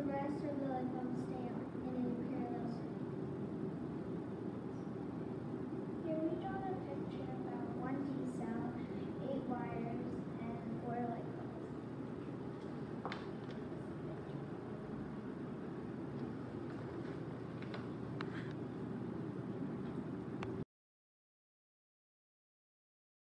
the rest of the like,